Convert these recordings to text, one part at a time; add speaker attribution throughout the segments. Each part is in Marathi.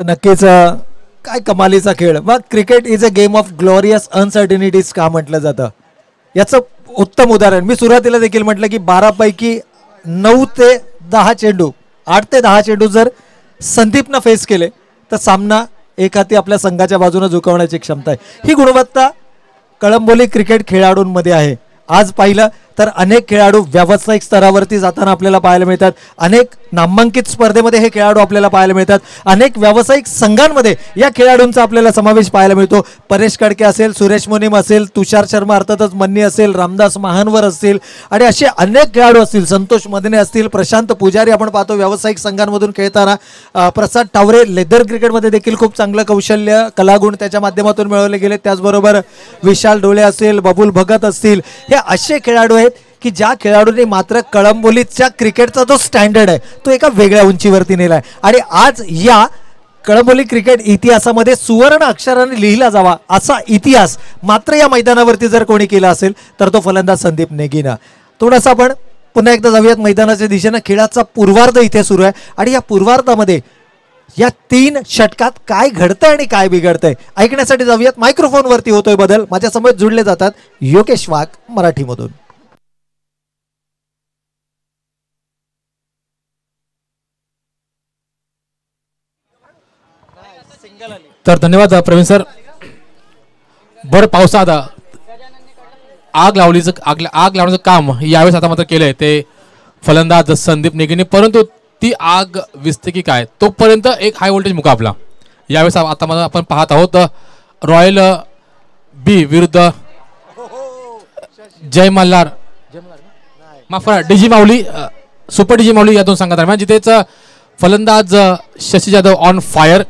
Speaker 1: तर नक्कीच काय कमालीचा खेळ. मग cricket is a game of glorious uncertainties का म्हटलं जातं? याचं उत्तम उदाहरण मी सुरुवातीला देखील म्हटलं की बारापैकी नऊ ते दहा चेंडू आठ ते दहा चेंडू जर संदीपनं फेस केले तर सामना एकाती आपल्या संघाच्या बाजूनं झुकवण्याची क्षमता आहे. ही गुणवत्ता कळंबोली क्रिकेट खेळाडूंमध्ये आहे. आज पाहिलं तर अनेक खेळाडू व्यावसायिक स्तरावरती जाताना आपल्याला पाहायला मिळतात. अनेक नामांकित स्पर्धेमध्ये हे खेळाडू आपल्याला पाहायला मिळतात. अनेक व्यावसायिक संघांमध्ये या खेळाडूंचा आपल्याला समावेश पाहायला मिळतो. परेश कडके असेल सुरेश मुनीम असेल तुषार शर्मा अर्थातच मन्नी असेल रामदास महानवर असतील आणि असे अनेक खेळाडू असतील. संतोष मदने असतील प्रशांत पुजारी आपण पाहतो व्यावसायिक संघांमधून खेळताना. प्रसाद टावरे लेदर क्रिकेटमध्ये देखील खूप चांगलं कौशल्य कलागुण त्याच्या माध्यमातून मिळवले गेले. त्याचबरोबर विशाल डोळे असेल बबुल भगत असतील. हे असे खेळाडू आहेत की ज्या खेळाडूंनी मात्र कळंबोलीच्या क्रिकेटचा जो स्टँडर्ड आहे तो एका वेगळ्या उंचीवरती नेलाय आणि आज या कळंबोली क्रिकेट इतिहासामध्ये सुवर्ण अक्षराने लिहिला जावा असा इतिहास मात्र या मैदानावरती जर कोणी केला असेल तर तो फलंदाज संदीप नेगीनं. थोडासा आपण पुन्हा एकदा जाऊयात मैदानाच्या दिशेनं. खेळाचा पूर्वार्ध इथे सुरू आहे. आणि या पूर्वार्धामध्ये या तीन षटकात काय घडतंय आणि काय बिघडतंय ऐकण्यासाठी जाऊयात. मायक्रोफोनवरती होतोय बदल. माझ्यासमोर जुडले जातात योगेश वाघ मराठीमधून.
Speaker 2: तर धन्यवाद प्रवीण सर. भर पावसात आग लावलीचं आग आग लावण्याचं काम यावेळेस आता मात्र केलंय. ते फलंदाज संदीप नेगीने परंतु ती आग विसते की काय? तोपर्यंत एक हाय व्होल्टेज मुकाबला. यावेळेस आता मात्र आपण पाहत आहोत रॉयल बी विरुद्ध जय मल्हार. माफ DG Mauli super DG Mauli या दोन संघादरम्यान म्हणजे जिथेच फलंदाज शशी जाधव ऑन फायर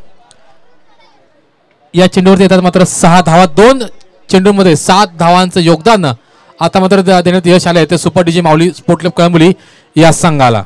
Speaker 2: या चेंडूवरती येतात मात्र सहा धावा दोन चेंडूमध्ये सात धावांचं योगदान. आता मात्र देण्यात यश आलंय ते super DG Mauli sport club Kalamboli या संघाला.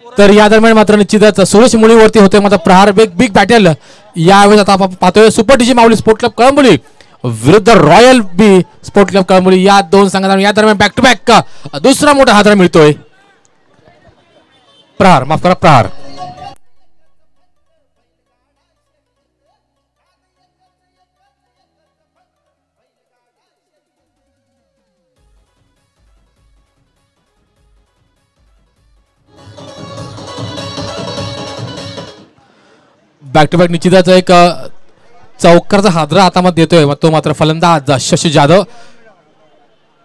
Speaker 2: तर या दरम्यान मात्र निश्चितच सुरेश मुळीवरती होते मात्र प्रहार बेग बिग बॅटल यावेळेस आता आपण पाहतोय super DG Mauli sport club Kalamboli विरुद्ध royal B sport club Kalamboli. या दोन संघांना या दरम्यान बॅक टू बॅक दुसरा मोठा हादरा मिळतोय. प्रहार माफ करा प्रहार. बॅक टू बॅक निश्चितच एक चौकारचा हादरा हातामध्ये देतोय मग तो मात्र फलंदाज शशी जाधव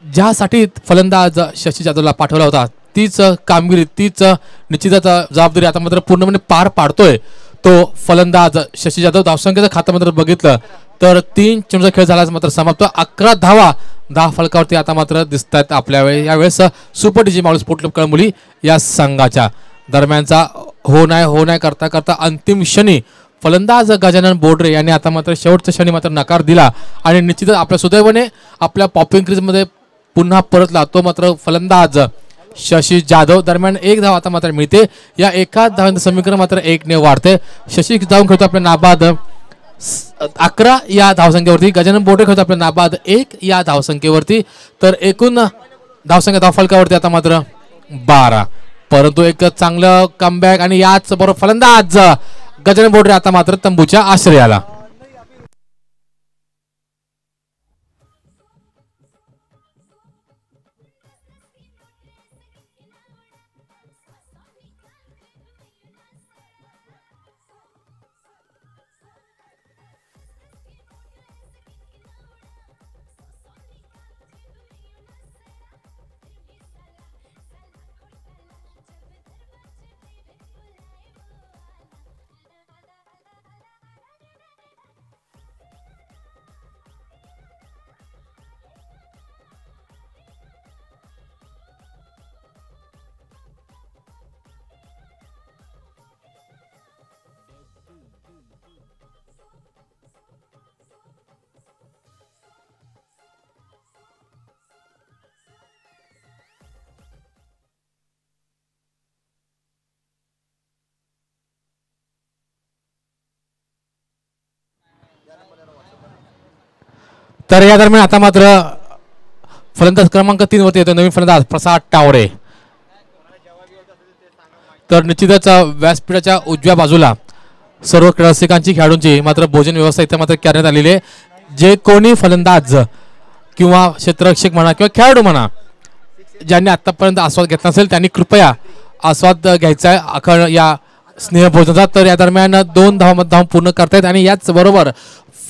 Speaker 2: ज्यासाठी फलंदाज शशी जाधवला पाठवला होता तीच कामगिरी तीच निश्चितच जबाबदारी आता मात्र पूर्णपणे पार पाडतोय. तो फलंदाज शशी जाधव धावसंख्येचं खातं मात्र बघितलं तर तीन चेंडूचा खेळ झाला मात्र समाप्त. अकरा धावा दहा फलकावरती आता मात्र दिसत आहेत आपल्या वेळेस यावेळेस सुपर डीजी माणूस स्पोर्ट कळमुली या संघाच्या. दरम्यानचा हो नाही हो नाही करता करता अंतिम क्षणी फलंदाज गजानन बोडरे यांनी आता मात्र शेवटच्या क्षणी मात्र नकार दिला. आणि निश्चितच आपल्या सुदैवाने आपल्या पॉपिंग क्रीजमध्ये पुन्हा परतला. तो मात्र फलंदाज शशी जाधव दरम्यान एक धाव आता मात्र मिळते. या एका धावांचं समीकरण मात्र एकने वाढते. शशी जाऊन खेळतो आपल्या नाबाद अकरा या धावसंख्येवरती. गजानन बोडरे खेळतो आपल्या नाबाद एक या धावसंख्येवरती. तर एकूण धावसंख्या धावफलकावरती आता मात्र बारा. परंतु एक चांगलं कमबॅक आणि याच बरोबर फलंदाज गजानन बोडरे आता मात्र तंबूच्या आश्रयाला. तर या दरम्यान आता मात्र फलंदाज क्रमांक तीन वरती येतो नवीन फलंदाज प्रसाद टावरे. तर निश्चितच व्यासपीठाच्या उजव्या बाजूला सर्व रसिकांची खेळाडूंची मात्र भोजन व्यवस्था इथे मात्र करण्यात आलेली आहे. जे कोणी फलंदाज किंवा क्षेत्ररक्षक म्हणा किंवा खेळाडू म्हणा ज्यांनी आतापर्यंत आस्वाद घेतला नसेल त्यांनी कृपया आस्वाद घ्यायचा आहे. अखंड या स्नेहभोजनाचा तर या दरम्यान दोन धावा धाव पूर्ण करतायत आणि याच बरोबर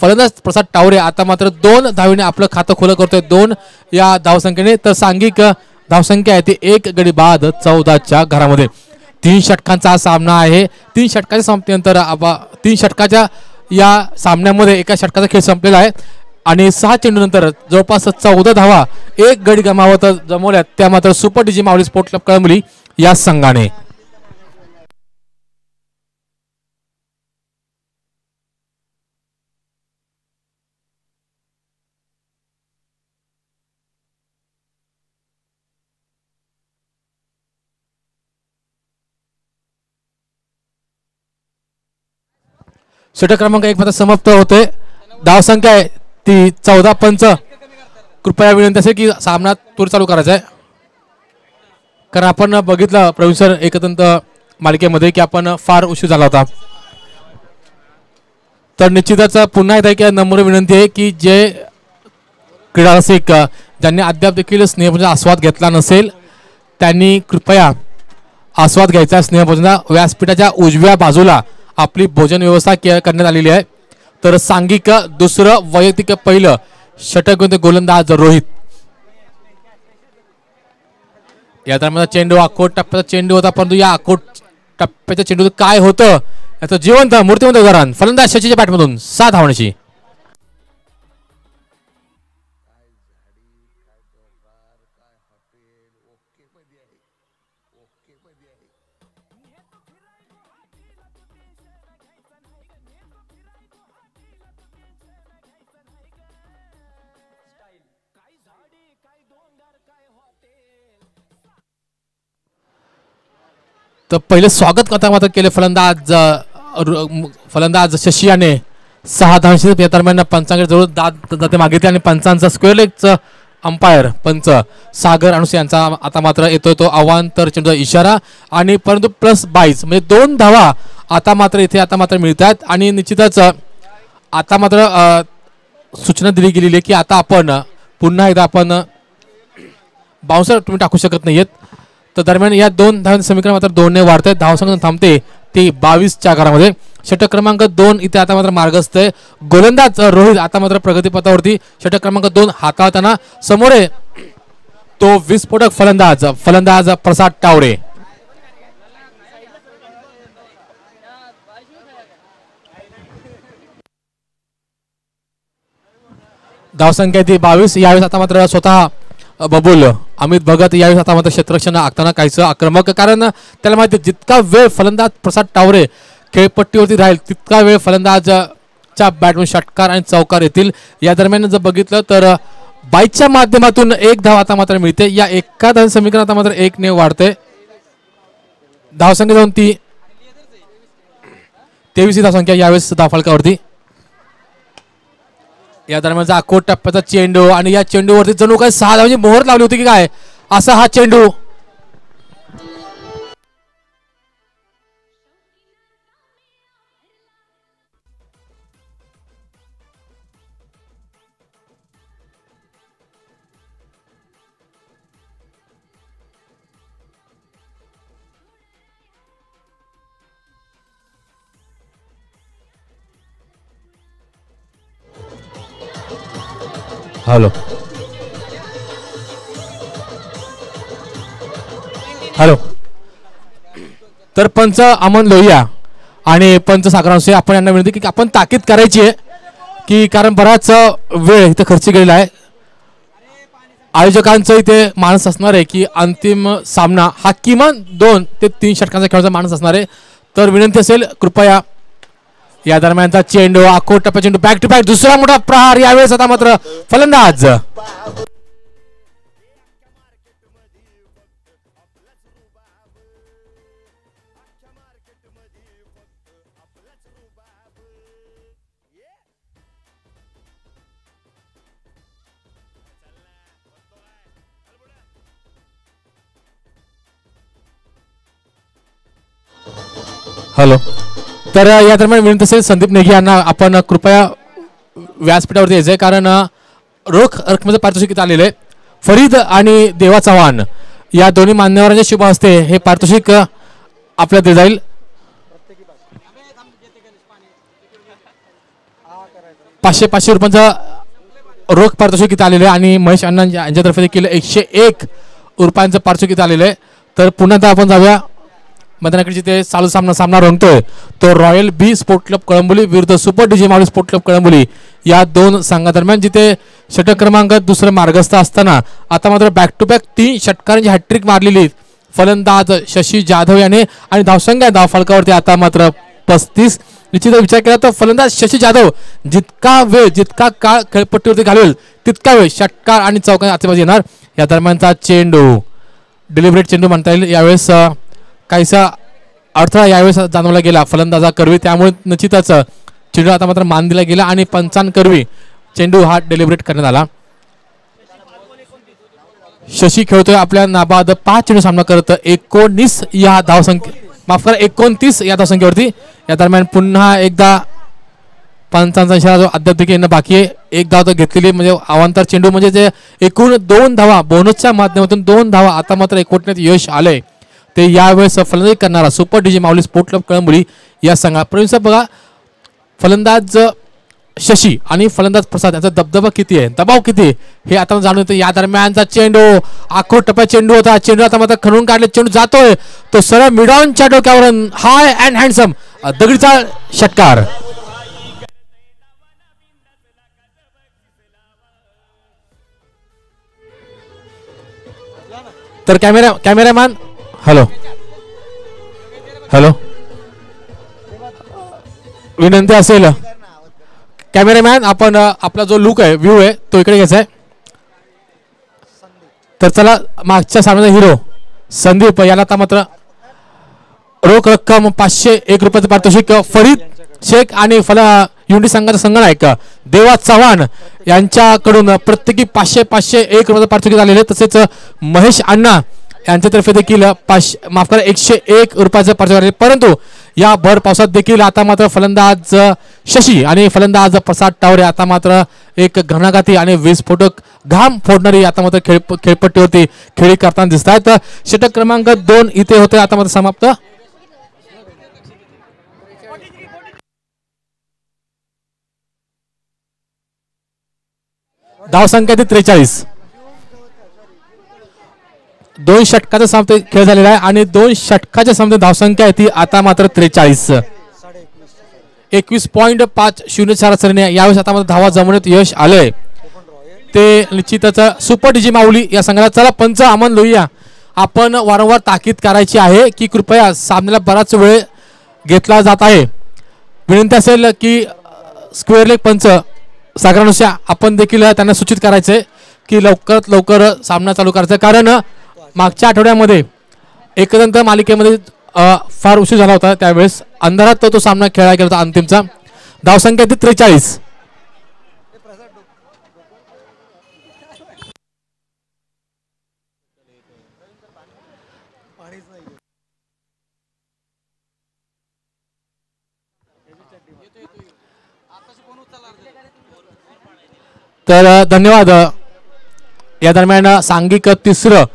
Speaker 2: फलंदाज प्रसाद टावरे आता मात्र दोन धावीने आपलं खातं खुलं करतोय. दोन या धावसंख्येने. तर सांघिक धावसंख्या आहे ती एक गडी बाद चौदाच्या घरामध्ये. तीन षटकांचा हा सामना आहे. तीन षटकाच्या संपल्यानंतर तीन षटकाच्या या सामन्यामध्ये एका षटकाचा खेळ संपलेला आहे. आणि सहा चेंडूनंतर जवळपास चौदा धावा एक गडी गमावत जमवल्यात. त्या मात्र super DG Mauli sport club Kalamboli या संघाने. षटक क्रमांक एक मात्र समाप्त होते धाव संख्या आहे ती चौदा पंच. कृपया विनंती असेल की सामना तूर चालू करायचा आहे कारण आपण बघितलं प्रवीण सर एकतंत मालिकेमध्ये की आपण फार उशीर झाला होता. तर निश्चितच पुन्हा एकदा एक नम्र विनंती आहे की जे क्रीडा रसिक ज्यांनी अद्याप देखील स्नेहभोजन आस्वाद घेतला नसेल त्यांनी कृपया आस्वाद घ्यायचा स्नेहभोजना व्यासपीठाच्या उजव्या बाजूला आपली भोजन व्यवस्था के- करण्यात आलेली आहे. तर सांघिक दुसरं वैयक्तिक पहिलं षटक गोलंदाज रोहित. या दरम्यान चेंडू अकोट टप्प्याचा चेंडू होता परंतु या अकोट टप्प्याच्या चेंडू काय होतं? याचं जिवंत मूर्तिमंत उदाहरण फलंदाज शचीच्या बॅटमधून सात धावण्याची. तर पहिले स्वागत करता मात्र केले फलंदाज रु- फलंदाज शशी याने सहा धावशी या दरम्यान पंचांकडे जवळ दाद जाते मागितले आणि पंचांचा स्क्वेअर लेगचं अंपायर पंच सागर अनुसे यांचा आता मात्र येतोय तो आव्हान तर चेंडूचा इशारा आणि परंतु प्लस बाईस म्हणजे दोन धावा आता मात्र इथे आता मात्र मिळत आहेत आणि निश्चितच आता मात्र सूचना दिली गेलेली आहे की आता आपण पुन्हा एकदा आपण बाउन्सर तुम्ही टाकू शकत नाहीयेत. तर दरम्यान या दोन धाव समीकरण मात्र दोनने वाढते धावसंख्या थांबते. ती बावीसच्या आकारामध्ये. षटक क्रमांक दोन इथे आता मात्र मार्गस्थ आहे. गोलंदाज रोहित आता मात्र प्रगतीपथावरती. षटक क्रमांक दोन हाताळताना समोर आहे. तो विस्फोटक फलंदाज फलंदाज प्रसाद टावडे धावसंख्या ती बावीस. यावेळेस आता मात्र स्वतः बबूल अमित भगत यावेळेस आता मात्र क्षेत्ररक्षण आखताना काहीच आक्रमक कारण त्याला माहिती आहे, जितका वेळ फलंदाज प्रसाद टावरे खेळपट्टीवरती राहील तितका वेळ फलंदाजच्या अ, बॅटमधून षटकार आणि चौकार येतील. या दरम्यान जर बघितलं तर बाईकच्या माध्यमातून एक धाव आता मात्र मिळते. या एका धाव समीकरण आता मात्र एक ने वाढते धावसंख्या जाऊन ती तेवीस ही धावसंख्या यावेळेस धावफलकावरती. या दरम्यानचा अकोट टप्प्याचा चेंडू आणि या चेंडूवरती जणू काय सहा धावांची मोहर लावली होती की काय? असा हा चेंडू हॅलो हॅलो तर पंच अमन लोहिया आणि पंच सागरांशी आपण यांना विनंती की आपण ताकीद करायची आहे की कारण बराच वेळ इथं खर्च केलेला आहे. आयोजकांचं इथे माणूस असणार आहे की अंतिम सामना हा किमान दोन ते तीन षटकांचा खेळाचा माणूस असणार आहे. तर विनंती असेल कृपया या दरम्यानचा चेंडू आखो टप्पा चेंडू बॅक टू बॅक दुसरा मोठा प्रहार यावेळेस आता मात्र फलंदाज. हॅलो. तर या दरम्यान विनंती असेल संदीप नेगी यांना आपण कृपया व्यासपीठावरती यायचं आहे कारण रोख रकमेचं पारितोषिक आलेलं आहे. फरीद आणि देवा चव्हाण या दोन्ही मान्यवरांच्या शुभ हस्ते हे पारितोषिक आपल्या आपल्याला दिलं जाईल. पाचशे पाचशे रुपयांचं रोख पारितोषिक इथं आलेलं आहे आणि महेश अण्णा यांच्यातर्फे देखील एकशे एक रुपयांचं पारितोषिक इथं आलेलं आहे. तर पुन्हा आपण जाऊया. मैदानाकडे जिथे चालू सामना सामना रंगतोय. तो royal B sport club Kalamboli विरुद्ध super DJ Mauli sport club Kalamboli. या दोन संघादरम्यान जिथे षटक क्रमांक दुसरं मार्गस्थ असताना आता मात्र बॅक टू बॅक तीन षटकारांची हॅट्रिक मारलेली फलंदाज शशी जाधव याने आणि धावसंख्या धाव फलकावरती आता मात्र पस्तीस. निश्चित विचार केला तर फलंदाज शशी जाधव जितका वेळ जितका काळ खेळपट्टीवरती घालवेल तितका वेळ षटकार आणि चौका आतेबाजी येणार. या दरम्यानचा चेंडू. डिलिव्हरेट चेंडू म्हणता येईल. यावेळेस काहीसा अडथळा यावेळेस जाणवला गेला. फलंदाजा करवी त्यामुळे निश्चितच चेंडू आता मात्र मान दिला गेला आणि पंचान करवी चेंडू हा डेलिव्हरेट करण्यात आला. शशी खेळतोय आपल्या नाबाद पाच चेंडू सामना करत एकोणीस या धावसंख्ये माफ करा एकोणतीस या धावसंख्येवरती. या दरम्यान पुन्हा एकदा पंचांचा इशारा जो अद्याप देखील येणं बाकी आहे एक धाव तर घेतलेली म्हणजे अवांतर चेंडू म्हणजे जे एकूण दोन धावा बोनसच्या माध्यमातून दोन धावा आता मात्र एकवटण्यात यश आलंय. ते यावेळेस फलंदाजी करणारा super DJ Mauli sport club Kalamboli या संघात. प्रवीण बघा फलंदाज शशी आणि फलंदाज प्रसाद यांचा दबदबा किती आहे? दबाव किती आहे? हे आता जाणून येतं. या दरम्यानचा चेंडू आखो टप्प्या चेंडू होता. चेंडू आता मात्र खणून काढले. चेंडू जातोय. तो सरळ मिडॉनच्या डोक्यावरून हाय अँड हँडसम दगडीचा षटकार. तर कॅमेरा कॅमेरामॅन हॅलो हॅलो विनंती असेल. कॅमेरामॅन आपण आपला जो लुक आहे व्ह्यू आहे तो इकडे घ्यायचा आहे. तर चला मागच्या सामन्याचा हिरो संदीप याला आता मात्र रोख रक्कम पाचशे एक रुपयाचं पारितोषिक फरीद शेख आणि फला युनिटी संघाचा संगणक देवा चव्हाण यांच्याकडून प्रत्येकी पाचशे पाचशे एक रुपयाचं पारितोषिक आलेले तसेच महेश अण्णा यांच्यातर्फे देखील पाचशे माफ करा एकशे एक रुपयाचं पर्चा परंतु या भर पावसात देखील आता मात्र फलंदाज शशी आणि फलंदाज प्रसाद टावरे आता मात्र एक घणाघाती आणि विस्फोटक घाम फोडणारी आता मात्र खेळ खेळपट्टीवरती खेळी करताना दिसत आहेत. षटक क्रमांक दोन इथे होते. आता मात्र समाप्त. धावसंख्या ती त्रेचाळीस. दोन षटकाचा सामने खेळ झालेला आहे आणि दोन षटकाच्या सामने धावसंख्या आहे ती आता मात्र त्रेचाळीस. एकवीस पॉईंट पाच शून्य सरासरीने यावेळेस आता मात्र धावा जमवण्यात यश आलंय. ते निश्चितच सुपर डिजी माऊली या संघाला चला पंच अमन लोहिया. आपण वारंवार ताकीद करायची आहे की कृपया सामन्याला बराच वेळ घेतला जात आहे. विनंती असेल की स्क्वेअर लेग पंच सागरानुसार आपण देखील त्यांना सूचित करायचंय की लवकरात लवकर सामना चालू करायचा कारण मागच्या आठवड्यामध्ये एकदंत मालिकेमध्ये फार उशीर झाला होता. त्यावेळेस अंधारात तो तो सामना खेळला गेला होता अंतिमचा. धावसंख्या ती त्रेचाळीस. तर धन्यवाद. या दरम्यान सांगिक सांघिक तिसरं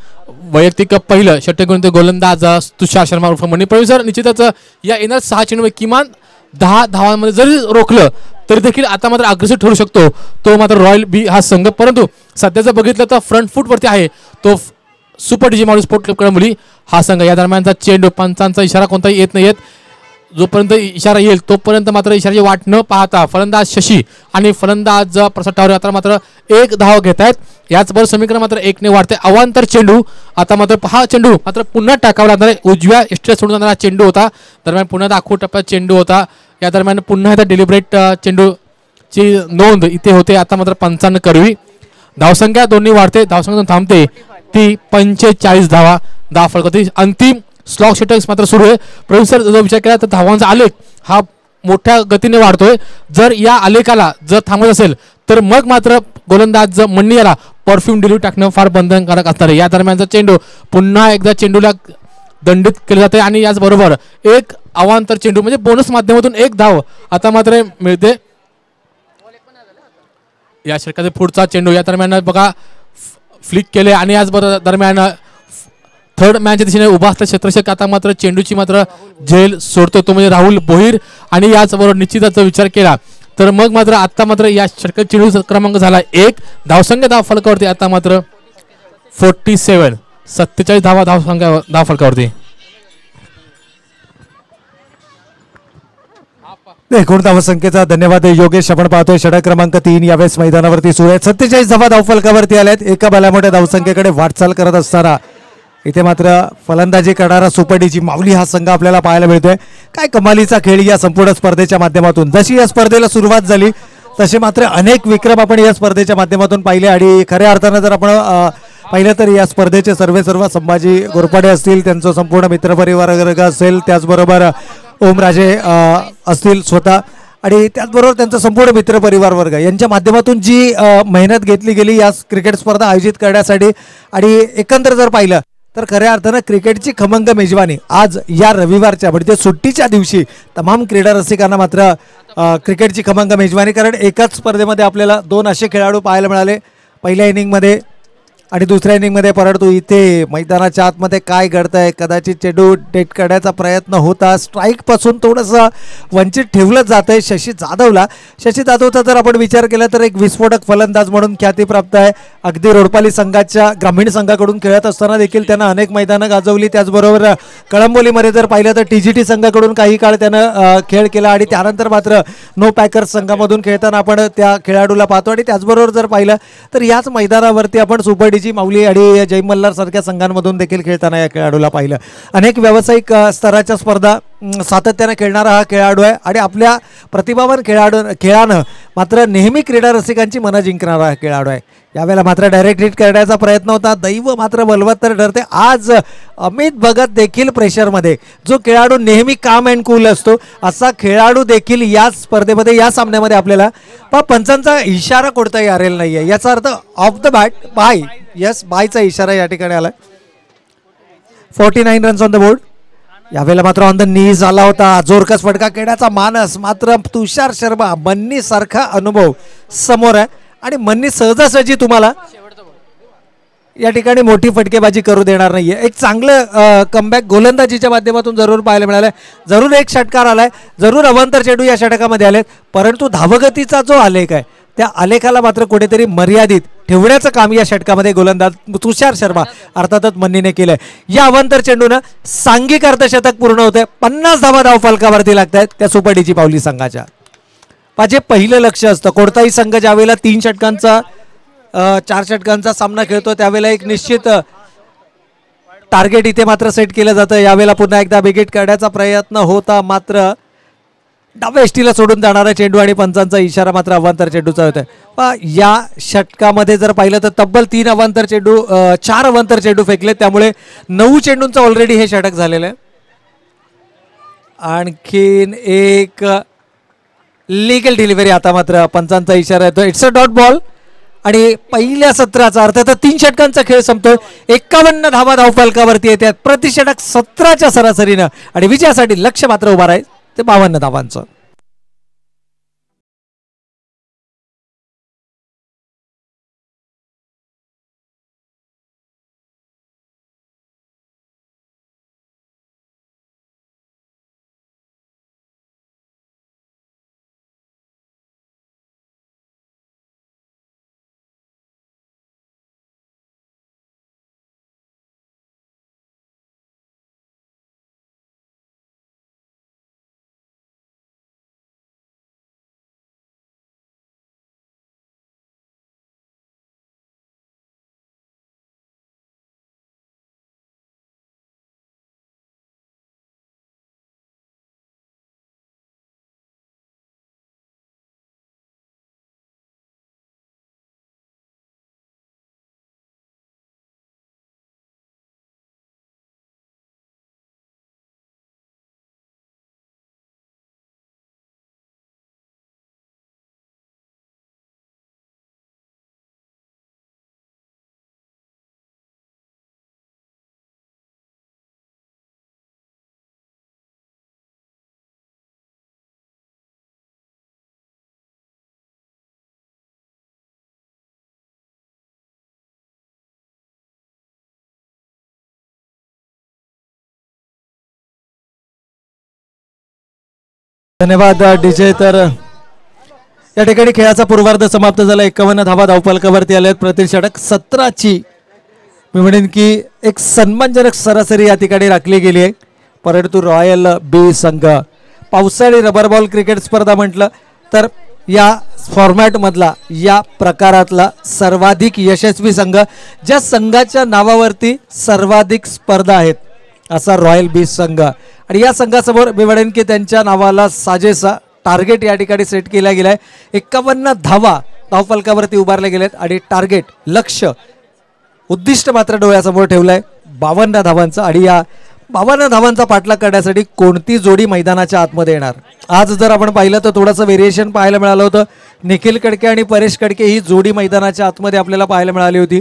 Speaker 2: वैयक्तिक पहिलं षटक गोलंदाज तुषार शर्मा उर्फ मणी सर निश्चितच या येणार सहा चेंडूमध्ये किमान दहा धावांमध्ये जरी रोखलं तरी देखील आता मात्र अग्रेसिव्ह ठरू शकतो. तो मात्र रॉयल बी हा संघ. परंतु सध्या जर बघितलं तर फ्रंट फूटवरती आहे. तो सुपर डिजी माणूस स्पोर्ट क्लब मुली. हा संघ या दरम्यानचा चेंडू पंचांचा इशारा कोणताही येत नाही येत जोपर्यंत इशारा येईल तोपर्यंत मात्र इशाराची वाट न पाहता फलंदाज शशी आणि फलंदाज प्रसाद टावरे आता मात्र एक धाव घेत आहेत याचबरोबर समीकरण मात्र एकने वाढते. अवांतर चेंडू. आता मात्र हा चेंडू मात्र पुन्हा टाकावा लागणार उजव्या इष्ट सोडून जाणारा चेंडू होता. दरम्यान पुन्हा दाखवू टप्प्यात चेंडू होता. या दरम्यान पुन्हा एकदा डिलिब्रेट चेंडूची नोंद इथे होते. आता मात्र पंचावन्न करवी. धावसंख्या दोन्ही वाढते. धावसंख्या थांबते. ती पंचेचाळीस धावा. दहा फलक होती अंतिम स्लॉग षटक मात्र सुरू आहे. प्रवीण सर जर विचार केला तर धावांचा आलेख हा मोठ्या गतीने वाढतोय. जर या आलेखाला जर थांबत असेल तर मग मात्र गोलंदाज जर मन्नी याला परफ्यूम डिलिव्हरी टाकणं फार बंधनकारक असणार आहे. या दरम्यानचा चेंडू पुन्हा एकदा चेंडूला दंडित केले जाते आणि याचबरोबर एक अवांतर चेंडू म्हणजे बोनस माध्यमातून एक धाव आता मात्र मिळते. या षटकाचा पुढचा चेंडू या दरम्यान बघा फ्लिक केले आणि याचबरोबर दरम्यान थर्ड मॅनच्या दिशेने उभा असता क्षेत्रक्षक आता मात्र चेंडूची मात्र झेल सोडतो तो म्हणजे राहुल बोहीर. आणि याचबरोबर निश्चितच विचार केला तर मग मात्र आता मात्र या षटक चेंडू क्रमांक झाला एक. धावसंख्या धाव फलकावरती आता मात्र फोर्टी सेवन सत्तेचाळीस धावा धावसंख्या धाव फलकावरती
Speaker 1: एकूण धावसंख्येचा धन्यवाद योगेश आपण पाहतोय षटक क्रमांक तीन यावेळेस मैदानावरती सुरू आहेत. सत्तेचाळीस धावा धावफलकावरती आल्यात. एका बलामोठ्या धावसंख्येकडे वाटचाल करत असताना इथे मात्र फलंदाजी करणारा सुपडीची माऊली हा संघ आपल्याला पाहायला मिळतोय. काय कमालीचा खेळ या संपूर्ण स्पर्धेच्या माध्यमातून? जशी या स्पर्धेला सुरुवात झाली तसे मात्र अनेक विक्रम आपण या स्पर्धेच्या माध्यमातून पाहिले आणि खऱ्या अर्थानं जर आपण पाहिलं तर या स्पर्धेचे सर्वे सर्व संभाजी गोरपाडे असतील त्यांचं संपूर्ण मित्रपरिवार वर्ग असेल त्याचबरोबर ओमराजे असतील स्वतः आणि त्याचबरोबर त्यांचा संपूर्ण मित्रपरिवार वर्ग यांच्या माध्यमातून जी मेहनत घेतली गेली या क्रिकेट स्पर्धा आयोजित करण्यासाठी आणि एकंदर जर पाहिलं तर खऱ्या अर्थानं क्रिकेटची खमंग मेजवानी आज या रविवारच्या म्हणजे सुट्टीच्या दिवशी तमाम क्रीडा रसिकांना मात्र क्रिकेटची खमंग मेजवानी. कारण एकाच स्पर्धेमध्ये आपल्याला दोन असे खेळाडू पाहायला मिळाले. पहिल्या इनिंगमध्ये आणि दुसऱ्या इनिंगमध्ये परंतु इथे. मैदानाच्या आतमध्ये काय घडतंय? कदाचित चेंडू डेट करण्याचा प्रयत्न होता. स्ट्राईकपासून थोडंसं वंचित ठेवलं जात आहे शशी जाधवला. शशी जाधवचा जर आपण विचार केला तर एक विस्फोटक फलंदाज म्हणून ख्यातीप्राप्त आहे. अगदी रोडपाली संघाच्या ग्रामीण संघाकडून खेळत असताना देखील त्यानं अनेक मैदानं गाजवली. त्याचबरोबर कळंबोलीमध्ये जर पाहिलं तर टी जी टी संघाकडून काही काळ त्यानं खेळ केला आणि त्यानंतर मात्र नो पॅकर्स संघामधून खेळताना आपण त्या खेळाडूला पाहतो. आणि त्याचबरोबर जर पाहिलं तर याच मैदानावरती आपण सुपर माऊली आणि जय सारख्या संघांमधून देखील खेळताना या खेळाडूला पाहिलं. अनेक व्यावसायिक स्तराच्या स्पर्धा सातत्यानं खेळणारा हा खेळाडू आहे आणि आपल्या प्रतिभावान खेळाडू खेळानं मात्र नेहमी क्रीडा रसिकांची मनं जिंकणारा हा खेळाडू आहे. यावेळेला मात्र डायरेक्ट हिट करण्याचा प्रयत्न होता. दैव मात्र बलवत्तर ठरते. आज अमित भगत देखील प्रेशरमध्ये जो खेळाडू नेहमी काम अँड कूल असतो असा खेळाडू देखील या स्पर्धेमध्ये या सामन्यामध्ये आपल्याला पण पंचांचा इशारा कोणताही आलेला नाही आहे याचा अर्थ off the bat bye yes बायचा इशारा या ठिकाणी आला forty nine runs on the board यावेळेला मात्र ऑन द नीज आला होता. जोरकस फटका खेळण्याचा मानस मात्र तुषार शर्मा मन्नी सारखा अनुभव समोर आहे. आणि मन्नी सहजासहजी तुम्हाला या ठिकाणी मोठी फटकेबाजी करू देणार नाहीये. एक चांगलं कमबॅक गोलंदाजीच्या माध्यमातून जरूर पाहायला मिळालंय. जरूर एक षटकार आलाय. जरूर अवांतर चेडू या षटकामध्ये आलेत. परंतु धावगतीचा जो आलेख आहे त्या आलेखाला मात्र कुठेतरी मर्यादित ठेवण्याचं काम या षटकामध्ये गोलंदाज तुषार शर्मा अर्थातच मन्नीने केलंय. या अवंतर चेंडूनं सांघिक अर्धशतक पूर्ण होतंय. पन्नास धावा धाव फलकावरती लागत आहेत त्या सुपडीची पावली संघाच्या. माझे पहिलं लक्ष असतं. कोणताही संघ ज्यावेळेला तीन षटकांचा चार षटकांचा सामना खेळतो त्यावेळेला एक निश्चित टार्गेट इथे मात्र सेट केलं जातं. यावेळेला पुन्हा एकदा बिगेट करण्याचा प्रयत्न होता मात्र डाव्या एसटीला सोडून जाणारा चेंडू आणि पंचांचा इशारा मात्र अवांतर चेंडूचा होता या षटकामध्ये जर पाहिलं तर तब्बल तीन अवांतर चेंडू चार अवांतर चेंडू फेकले त्यामुळे नऊ चेंडूंचं ऑलरेडी हे षटक झालेलं आहे. आणखीन एक लिगल डिलिव्हरी आता मात्र पंचांचा इशारा येतो इट्स अ डॉट बॉल आणि पहिल्या सत्राचा अर्थ तर तीन षटकांचा खेळ संपतोय. एकावन्न धावा धावपालकावरती येतात प्रतिषटक सतराच्या सरासरीनं. आणि विजयासाठी लक्ष मात्र उभा राहील. ते बावन्न धावांचं धन्यवाद डीजे. तर या ठिकाणी खेळाचा पूर्वार्ध समाप्त झाला. एकावन्न धावा धावपालकावरती आल्या आहेत प्रति षटक सतराची. मी म्हणेन की एक सन्मानजनक सरासरी या ठिकाणी राखली गेली आहे. परंतु रॉयल बी संघ. पावसाळी रबर बॉल क्रिकेट स्पर्धा म्हटलं तर या फॉर्मॅटमधला या प्रकारातला सर्वाधिक यशस्वी संघ ज्या संघाच्या नावावरती सर्वाधिक स्पर्धा आहेत. असा रॉयल बीच संघ. आणि या संघासमोर मी म्हणेन की त्यांच्या नावाला साजेसा टार्गेट या ठिकाणी सेट केला गेला आहे एक्कावन्न धावा धावफलकावरती गेल्या आहेत आणि टार्गेट लक्ष उद्दिष्ट मात्र डोळ्यासमोर ठेवलं आहे बावन्न धावांचं. आणि या बावन्न धावांचा पाठलाग करण्यासाठी कोणती जोडी मैदानाच्या आतमध्ये येणार? आज जर आपण पाहिलं तर थोडंसं व्हेरिएशन पाहायला मिळालं होतं. निखिल कडके आणि परेश कडके ही जोडी मैदानाच्या आतमध्ये आपल्याला पाहायला मिळाली होती.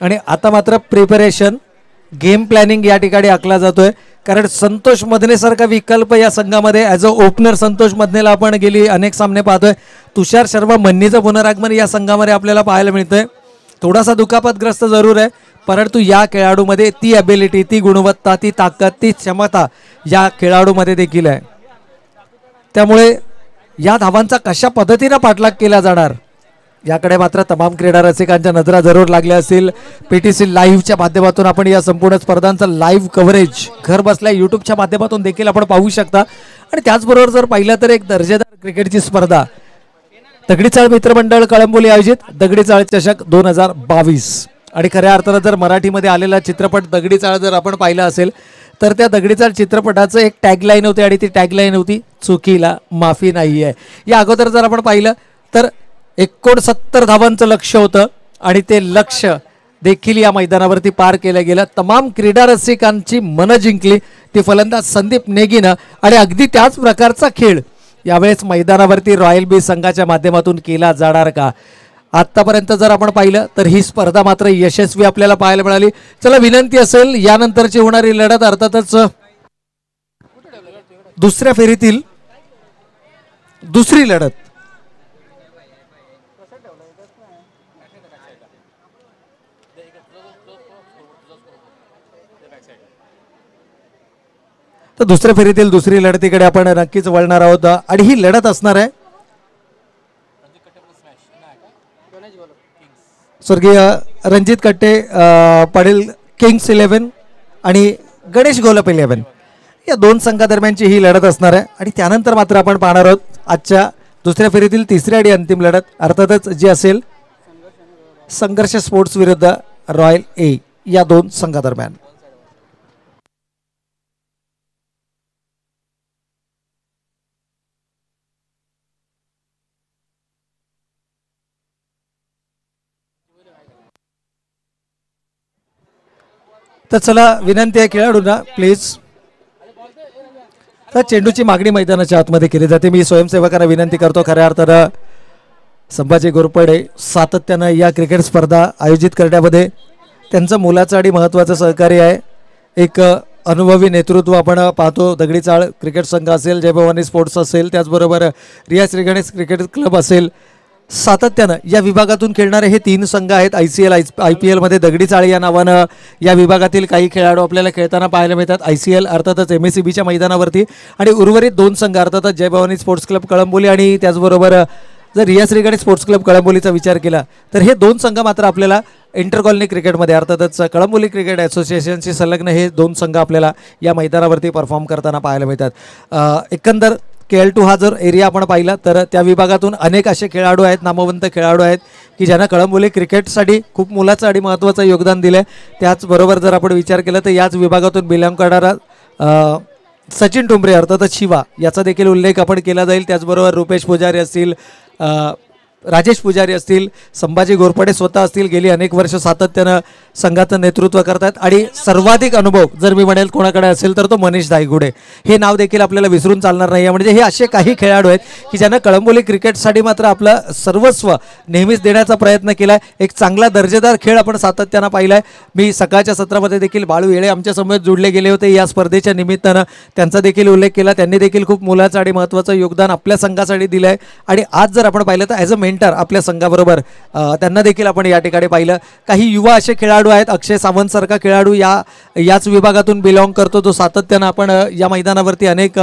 Speaker 1: आणि आता मात्र प्रिपरेशन गेम प्लॅनिंग या ठिकाणी आखला जातोय. कारण संतोष मधनेसारखा विकल्प या संघामध्ये ॲज अ ओपनर संतोष मधनेला आपण गेली अनेक सामने पाहतोय. तुषार शर्मा मन्नीचं पुनरागमन या संघामध्ये आपल्याला पाहायला मिळतंय. थोडासा दुखापतग्रस्त जरूर आहे परंतु या खेळाडूमध्ये ती ॲबिलिटी ती गुणवत्ता ती ताकद ती क्षमता या खेळाडूमध्ये देखील आहे. त्यामुळे या धावांचा कशा पद्धतीनं पाठलाग केला जाणार? याकडे मात्र तमाम क्रीडा रसिकांच्या नजरा जरूर लागल्या असतील. पी टी सी लाईव्हच्या माध्यमातून आपण या संपूर्ण स्पर्धांचं लाईव्ह कव्हरेज घर बसल्या युट्यूबच्या माध्यमातून देखील आपण पाहू शकता. आणि त्याचबरोबर जर पाहिलं तर एक दर्जेदार क्रिकेटची स्पर्धा. दगडीचाळ मित्रमंडळ कळंबोली आयोजित दगडीचाळ चषक दोन हजार बावीस. आणि खऱ्या अर्थानं जर मराठीमध्ये आलेला चित्रपट दगडीचाळ जर आपण पाहिला असेल तर त्या दगडीचाळ चित्रपटाचं एक टॅगलाईन होती आणि ती टॅगलाईन होती चुकीला माफी नाही आहे या अगोदर जर आपण पाहिलं तर एकोणसत्तर धावांचं लक्ष होतं आणि ते लक्ष देखील या मैदानावरती पार केलं गेलं. तमाम क्रीडा रसिकांची मनं जिंकली. ती फलंदाज संदीप नेगीनं आणि अगदी त्याच प्रकारचा खेळ यावेळेस मैदानावरती रॉयल बी संघाच्या माध्यमातून केला जाणार का? आत्तापर्यंत जर आपण पाहिलं तर ही स्पर्धा मात्र यशस्वी आपल्याला पाहायला मिळाली. चला विनंती असेल यानंतरची होणारी लढत अर्थातच दुसऱ्या फेरीतील दुसरी लढत. तर दुसऱ्या फेरीतील दुसरी लढतीकडे आपण नक्कीच वळणार आहोत. आणि ही लढत असणार आहे. स्वर्गीय रणजित कट्टे अ, पाटील किंग्स इलेव्हन आणि गणेश गोलप इलेव्हन. या दोन संघादरम्यानची ही लढत असणार आहे. आणि त्यानंतर मात्र आपण पाहणार आहोत आजच्या दुसऱ्या फेरीतील तिसरी आणि अंतिम लढत. अर्थातच जी असेल संघर्ष स्पोर्ट्स विरुद्ध रॉयल ए या दोन संघादरम्यान. तर चला विनंती आहे खेळाडूंना प्लीज तर चेंडूची मागणी मैदानाच्या आतमध्ये केली जाते. मी स्वयंसेवकांना विनंती करतो खऱ्या अर्थानं संभाजी गोरपडे सातत्यानं या क्रिकेट स्पर्धा आयोजित करण्यामध्ये त्यांचं मोलाचं आणि महत्त्वाचं सहकार्य आहे. एक अनुभवी नेतृत्व आपण पाहतो. दगडी चाळ क्रिकेट संघ असेल जय भवानी स्पोर्ट्स असेल त्याचबरोबर रिया श्रीगणेश क्रिकेट क्लब असेल. सातत्यानं या विभागातून खेळणारे हे तीन संघ आहेत I C L I P एलमध्ये दगडी चाळी या नावानं या विभागातील काही खेळाडू आपल्याला खेळताना पाहायला मिळतात. आय सी एल अर्थातच एम एस सी बीच्या मैदानावरती आणि उर्वरित दोन संघ अर्थातच जय भवानी स्पोर्ट्स क्लब कळंबोली आणि त्याचबरोबर जर रिया श्रीगणेश स्पोर्ट्स क्लब कळंबोलीचा विचार केला तर हे दोन संघ मात्र आपल्याला इंटरकॉलनी क्रिकेटमध्ये अर्थातच कळंबोली क्रिकेट असोसिएशनशी संलग्न हे दोन संघ आपल्याला या मैदानावरती परफॉर्म करताना पाहायला मिळतात. एकंदर के एल टू हा जर एरिया आपण पाहिला तर त्या विभागातून अनेक असे खेळाडू आहेत नामवंत खेळाडू आहेत की ज्यांना कळंबोली क्रिकेटसाठी खूप मोलाचं आणि महत्त्वाचं योगदान दिलं आहे त्याचबरोबर जर आपण विचार केला तर याच विभागातून बिलॉंग करणारा सचिन टुंबरे अर्थातच शिवा याचा देखील उल्लेख आपण केला जाईल. त्याचबरोबर रुपेश पुजारी असतील राजेश पुजारी असतील संभाजी घोरपडे स्वतः असतील गेली अनेक वर्ष सातत्यानं संघाचं नेतृत्व करतात आणि सर्वाधिक अनुभव जर मी म्हणेल कोणाकडे असेल तर तो मनीष धायगुडे हे नाव देखील आपल्याला विसरून चालणार नाही आहे म्हणजे हे असे काही खेळाडू आहेत की ज्यांना कळंबोली क्रिकेटसाठी मात्र आपलं सर्वस्व नेहमीच देण्याचा प्रयत्न केला आहे एक चांगला दर्जेदार खेळ आपण सातत्यानं पाहिला आहे मी सकाळच्या सत्रामध्ये देखील बाळू येळे आमच्यासमोर जोडले जुडले गेले होते. या स्पर्धेच्या निमित्तानं त्यांचा देखील उल्लेख केला. त्यांनी देखील खूप मोलाचं आणि महत्त्वाचं योगदान आपल्या संघासाठी दिलं आहे आणि आज जर आपण पाहिलं तर ॲज अ मेंटर आपल्या संघाबरोबर त्यांना देखील आपण या ठिकाणी पाहिलं. काही युवा असे खेळाडू खेळाडू आहेत. अक्षय सावंत सारखा खेळाडू या याच विभागातून बिलॉंग करतो. जो सातत्यानं आपण या मैदानावरती अनेक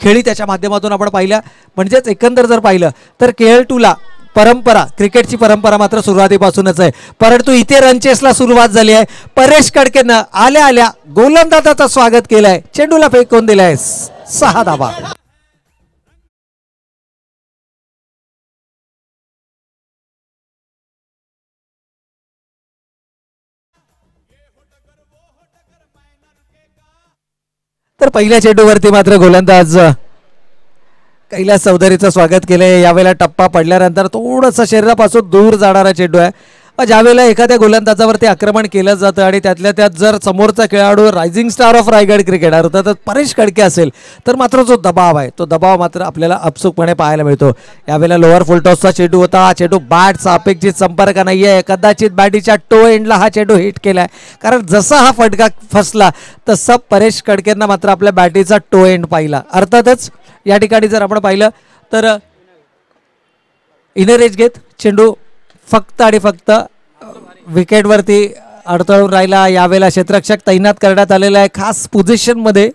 Speaker 1: खेळी त्याच्या माध्यमातून आपण पाहिल्या. म्हणजेच एकंदर जर पाहिलं तर के एल टूला परंपरा क्रिकेटची परंपरा मात्र सुरुवातीपासूनच आहे. परंतु इथे रनचेसला सुरुवात झाली आहे. परेश कडकेनं आल्या आल्या गोलंदाजाचं स्वागत केलंय. चेंडूला फेकून दिलाय. सहा धाबा तर पहिल्या चेंडूवरती मात्र गोलंदाज कैलास चौधरीचं स्वागत केलंय. यावेळेला टप्पा पडल्यानंतर थोडंसं शरीरापासून दूर जाणारा चेंडू आहे. अ, ज्यावेळेला एखाद्या गोलंदाजावरती आक्रमण केलं जातं आणि त्यातल्या त्यात जर समोरचा खेळाडू rising star of Raigad cricket अर्थात परेश कडके असेल तर मात्र जो दबाव आहे तो दबाव मात्र आपल्याला अपसूकपणे पाहायला मिळतो. यावेळेला लोअर फुलटॉसचा चेंडू होता. हा चेंडू बॅटचा अपेक्षित संपर्क नाही आहे कदाचित बॅटीच्या टो एंडला हा चेंडू हिट केला आहे कारण जसा हा फटका फसला तसा परेश खडकेंना मात्र आपल्या बॅटीचा टो एंड पाहिला. अर्थातच या ठिकाणी जर आपण पाहिलं तर इनर एज घेत चेंडू फक्त आणि फक्त विकेटवरती अडथळून राहिला. यावेळेला क्षेत्ररक्षक तैनात करण्यात आलेला आहे. खास पोझिशनमध्ये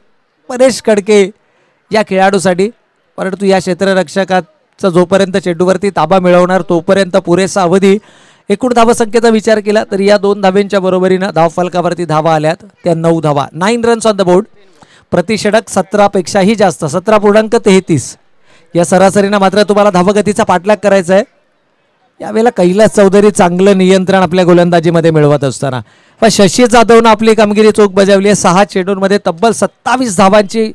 Speaker 1: परेश कडके या खेळाडूसाठी. परंतु या क्षेत्ररक्षकाचा जोपर्यंत चेंडूवरती ताबा मिळवणार तोपर्यंत पुरेसा अवधी एकूण धावसंख्येचा विचार केला तर या दोन धावेंच्या बरोबरीनं धावफलकावरती धावा आल्यात. त्या नऊ धावा. Nine runs on the board प्रतिषडक सतरापेक्षाही जास्त. सतरा पूर्णांक तेहतीस. या सरासरीनं मात्र तुम्हाला धावगतीचा पाठलाग करायचा आहे. यावेळेला कैलास चौधरी चांगलं नियंत्रण आपल्या गोलंदाजीमध्ये मिळवत असताना. पण शशी जाधवनं आपली कामगिरी चोख बजावली आहे. सहा चेंडूंमध्ये तब्बल सत्तावीस धावांची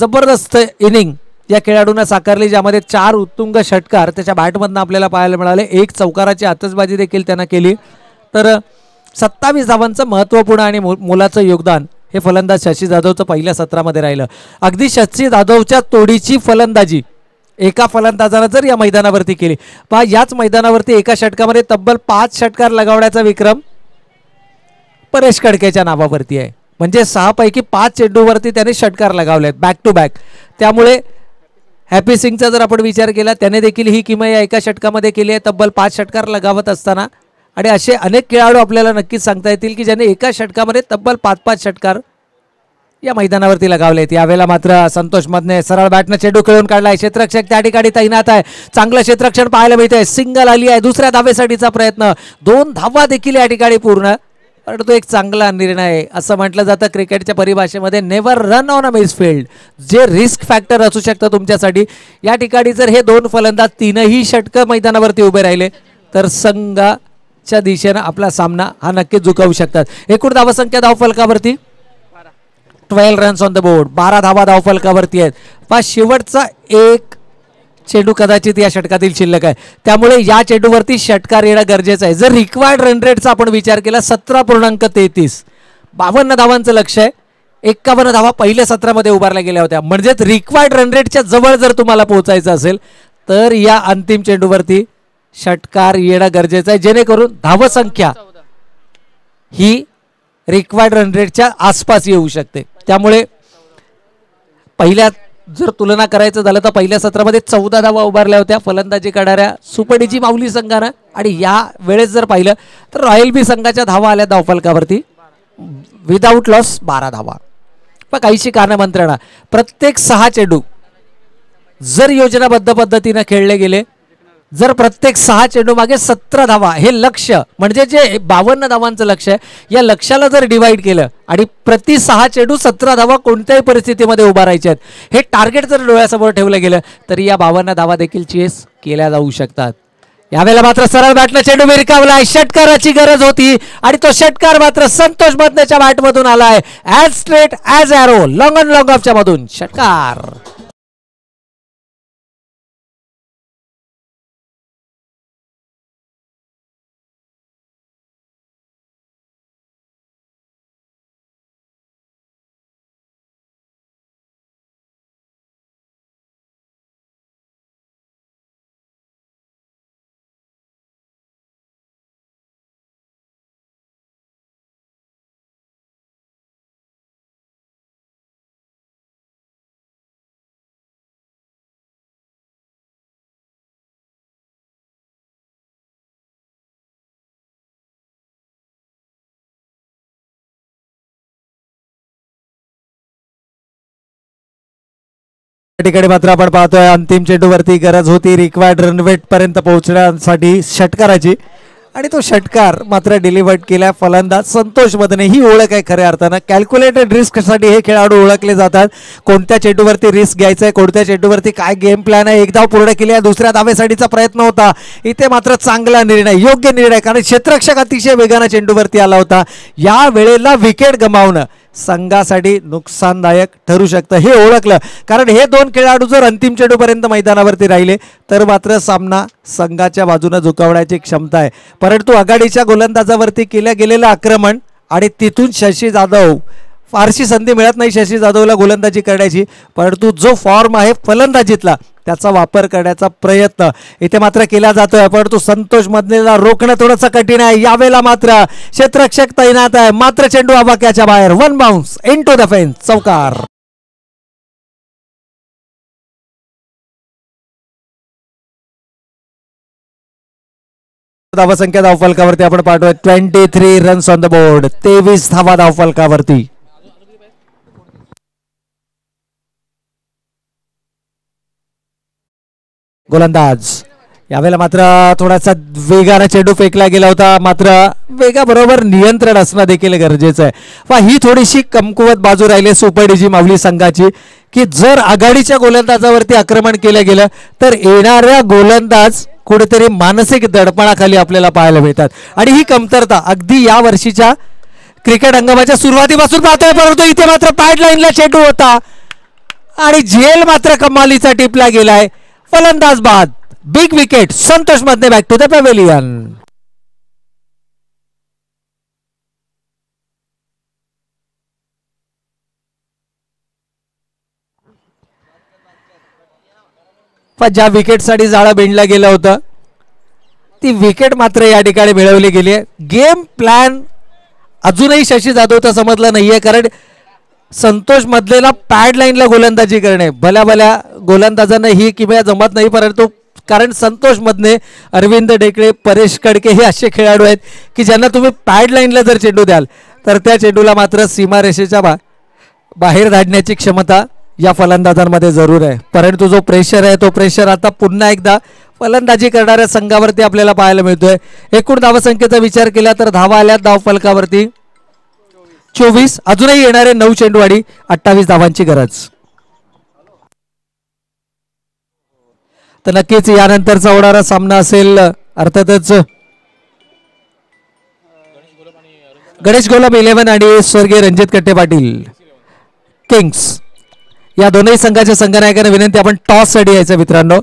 Speaker 1: जबरदस्त इनिंग या खेळाडूंना साकारली ज्यामध्ये चार उत्तुंग षटकार त्याच्या बॅटमधनं आपल्याला पाहायला मिळाले. एक चौकाराची आतसबाजी देखील त्यानं केली. तर सत्तावीस धावांचं महत्त्वपूर्ण आणि मो- मोलाचं योगदान हे फलंदाज शशी जाधवचं पहिल्या सत्रामध्ये राहिलं. अगदी शशी जाधवच्या तोडीची फलंदाजी एका फलंदाजानं जर या मैदानावरती केली. पहा याच मैदानावरती एका षटकामध्ये तब्बल पाच षटकार लगावण्याचा विक्रम परेश कडकेच्या नावावरती आहे. म्हणजे सहापैकी पाच चेंडूवरती त्याने षटकार लगावलेत बॅक टू बॅक त्यामुळे हॅपी सिंगचा जर आपण विचार केला त्याने देखील ही किमया या एका षटकामध्ये केली आहे तब्बल पाच षटकार लगावत असताना. आणि असे अनेक खेळाडू आपल्याला नक्कीच सांगता येतील की ज्याने एका षटकामध्ये तब्बल पाच पाच षटकार या मैदानावरती लगावले आहेत यावेळेला मात्र संतोष मधने सरळ बॅटनं चेंडू खेळून काढलाय. क्षेत्रक्षक त्या ठिकाणी तैनात आहे. चांगलं क्षेत्रक्षण पाहायला मिळतंय. सिंगल आली आहे. दुसऱ्या धावेसाठीचा प्रयत्न. दोन धावा देखील या ठिकाणी पूर्ण. परंतु एक चांगला निर्णय आहे. असं म्हटलं जातं क्रिकेटच्या परिभाषेमध्ये never run on a misfield जे रिस्क फॅक्टर असू शकतं तुमच्यासाठी. या ठिकाणी जर हे दोन फलंदाज तीनही षटकं मैदानावरती उभे राहिले तर संघाच्या दिशेनं आपला सामना हा नक्कीच झुकवू शकतात. एकूण धावसंख्या धावफलकावरती twelve runs on the board. बारा धावा धावफलकावरती आहेत. पहा शेवटचा एक चेंडू कदाचित या षटकातील शिल्लक आहे. त्यामुळे या चेंडूवरती षटकार येणं गरजेचं आहे. जर रिक्वायर्ड रन रेटचा आपण विचार केला सतरा पूर्णांक तेहतीस. बावन्न धावांचं लक्ष आहे. एक्कावन्न धावा पहिल्या सत्रामध्ये उभारल्या गेल्या होत्या. म्हणजेच रिक्वायर्ड रन रेटच्या जवळ जर तुम्हाला पोहोचायचं असेल तर या अंतिम चेंडूवरती षटकार येणं गरजेचं आहे. जेणेकरून धावसंख्या ही रिक्वायर्ड रन रेटच्या आसपास येऊ शकते. त्यामुळे पहिल्या जर तुलना करायचं झालं तर पहिल्या सत्रामध्ये चौदा धावा उभारल्या होत्या. फलंदाजी करणाऱ्या सुपडीची माऊली संघानं. आणि या वेळेस जर पाहिलं तर रॉयल बी संघाच्या धावा आल्या धावफलकावरती. विदाऊट लॉस बारा धावा. पण काहीशी कानमंत्रणा प्रत्येक सहा चेंडू जर योजनाबद्ध पद्धतीनं खेळले गेले जर प्रत्येक सहा चेंडू मागे सतरा धावा हे लक्ष म्हणजे जे बावन्न धावांचं लक्ष आहे या लक्षाला जर डिवाईड केलं आणि प्रति सहा चेंडू सतरा धावा कोणत्याही परिस्थितीमध्ये उभारायचे आहेत हे टार्गेट जर डोळ्यासमोर ठेवलं गेलं तरी या बावन्न धावा देखील चेस केल्या जाऊ शकतात. यावेळेला मात्र सरळ बॅटनं चेंडू मिरकावलाय षटकाराची गरज होती आणि तो षटकार मात्र संतोष बदनेच्या बॅटमधून आलाय as straight as arrow long and long ऑफच्या मधून. षटकार. ठिकाणी मात्र आपण पाहतोय अंतिम चेंडूवरती गरज होती रिक्वायर्ड रनवेट पर्यंत पोहोचण्यासाठी षटकाराची. आणि तो षटकार मात्र डिलिव्हर्ड केला. फलंदाज संतोष मदने ही ओळख आहे खऱ्या अर्थानं. कॅल्क्युलेटेड रिस्कसाठी हे खेळाडू ओळखले जातात. कोणत्या चेंडूवरती रिस्क घ्यायचं आहे कोणत्या चेंडूवरती काय गेम प्लॅन आहे एक धाव पूर्ण केली आहे दुसऱ्या धावेसाठीचा प्रयत्न होता. इथे मात्र चांगला निर्णय योग्य निर्णय कारण क्षेत्रक्षक अतिशय वेगानं चेंडूवरती आला होता. या वेळेला विकेट गमावणं. संघासाठी नुकसानदायक ठरू शकतं. हे ओळखलं. कारण हे दोन खेळाडू जर अंतिम चेंडूपर्यंत मैदानावरती राहिले तर मात्र सामना संघाच्या बाजूनं झुकवण्याची क्षमता आहे. परंतु आघाडीच्या गोलंदाजावरती केल्या गेलेलं आक्रमण आणि तिथून शशी जाधव फारशी संधी मिळत नाही शशी जाधवला गोलंदाजी करण्याची परंतु जो फॉर्म आहे फलंदाजीतला त्याचा वापर करण्याचा प्रयत्न इथे मात्र केला जातोय. परंतु संतोष मधनेला रोखणं थोडंसं कठीण आहे. यावेळेला मात्र क्षेत्रक्षक तैनात आहे. मात्र चेंडू आबाक्याच्या बाहेर. One bounce into the fence चौकार. धावसंख्या धावफलकावरती आपण पाठवूया twenty three runs on the board तेवीस धावा धावफलकावरती. गोलंदाज यावेळेला मात्र थोडासा वेगानं चेंडू फेकला गेला होता. मात्र वेगाबरोबर नियंत्रण असणं देखील गरजेचं आहे. वा ही थोडीशी कमकुवत बाजू राहिली सुपरडीजी मावली संघाची की जर आघाडीच्या गोलंदाजावरती आक्रमण केलं गेलं तर येणाऱ्या गोलंदाज कुठेतरी मानसिक दडपणाखाली आपल्याला पाहायला मिळतात. आणि ही कमतरता अगदी या वर्षीच्या क्रिकेट हंगामाच्या सुरुवातीपासून पाहतोय परंतु इथे मात्र पॅड लाईनला चेंडू होता. आणि झेल मात्र कमालीचा टिपला गेलाय. फलंदाज बाद big wicket Santosh Madhane back to the pavilion पण ज्या विकेटसाठी जाळं बेंडला गेलं होतं ती विकेट मात्र या ठिकाणी मिळवली गेली आहे. गेम प्लॅन अजूनही शशी जाधवचा समजला नाहीये कारण संतोष मधलेला पॅड लाईनला गोलंदाजी करणे. भल्या भल्या गोलंदाजांना ही किमया जमत नाही परंतु कारण संतोष मधने अरविंद डेकळे परेश कडके हे असे खेळाडू आहेत की ज्यांना तुम्ही पॅड लाईनला जर चेंडू द्याल तर त्या चेंडूला मात्र सीमारेषेच्या बा बाहेर धाडण्याची क्षमता या फलंदाजांमध्ये जरूर आहे. परंतु जो प्रेशर आहे तो प्रेशर आता पुन्हा एकदा फलंदाजी करणाऱ्या संघावरती आपल्याला पाहायला मिळतोय. एकूण धावसंख्येचा विचार केला तर धावा आल्या धावफलकावरती. चोवीस अजूनही येणारे नऊ चेंडूवाडी अठ्ठावीस धावांची गरज. तर नक्कीच यानंतरचा होणारा सामना असेल अर्थातच गणेश गोलाब इलेव्हन आणि स्वर्गीय रणजित कट्टे पाटील. किंग्स या दोनही संघाच्या संघनायकाने विनंती आपण टॉससाठी यायचं मित्रांनो.